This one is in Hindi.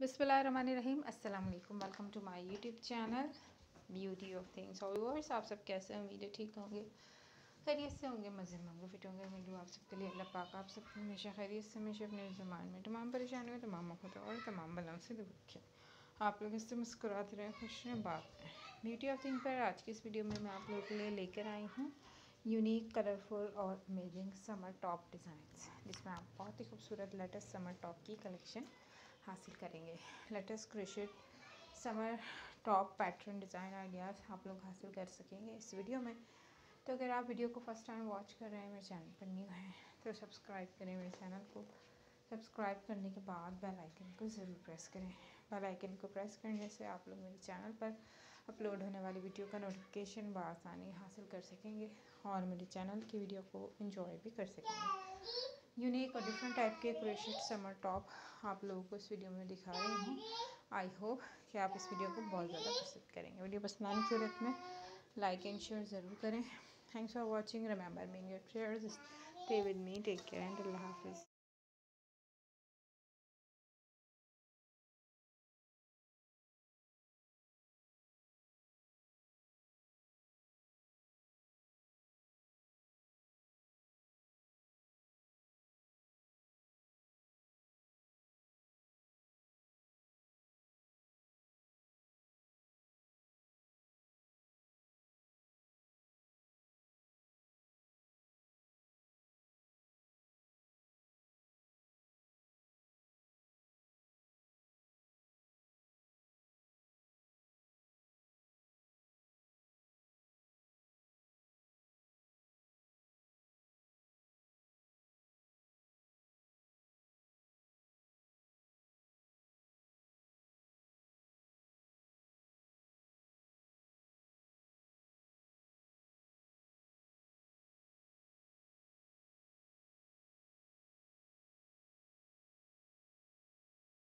बिस्मिल्लाहिर्रहमानिर्रहीम। अस्सलाम वालेकुम welcome to my YouTube channel beauty of things और व्यूअर्स आप सब कैसे उम्मीद है ठीक होंगे। खैरियत से होंगे, मज़े में होंगे फिट होंगे। दुआ आप सबके लिए अल्लाह पाक। आप सब हमेशा खैरियत से, हमेशा अपने ज़मान में तमाम परेशानियों तमाम मखत और तमाम बलाओं से दूर रखें। आप लोग इससे मुस्कुराते रहें, खुश रहें, बात करें। ब्यूटी ऑफ़ थिंग पर आज की इस वीडियो में मैं आप लोगों के लिए लेकर आई हूँ यूनिक कलरफुल और अमेजिंग समर टॉप डिज़ाइंस जिसमें आप बहुत ही खूबसूरत लेटेस्ट समर टॉप की कलेक्शन हासिल करेंगे। Latest crochet summer top pattern design ideas आप लोग हासिल कर सकेंगे इस वीडियो में। तो अगर आप वीडियो को फ़र्स्ट टाइम वॉच कर रहे हैं, मेरे चैनल पर न्यू हैं तो सब्सक्राइब करें मेरे चैनल को। सब्सक्राइब करने के बाद बेल आइकन को ज़रूर प्रेस करें। बेल आइकन को प्रेस करने से आप लोग मेरे चैनल पर अपलोड होने वाली वीडियो का नोटिफिकेशन बसानी हासिल कर सकेंगे और मेरे चैनल की वीडियो को इन्जॉय भी कर सकेंगे। यूनिक और डिफरेंट टाइप के क्रोशेट समर टॉप आप लोगों को इस वीडियो में दिखा रही हूँ। आई होप कि आप इस वीडियो को बहुत ज़्यादा पसंद करेंगे। वीडियो पसंद आने की सूरत में लाइक एंड शेयर ज़रूर करें। Thanks for watching remember me in your prayers stay with me take care and अल्लाह हाफिज़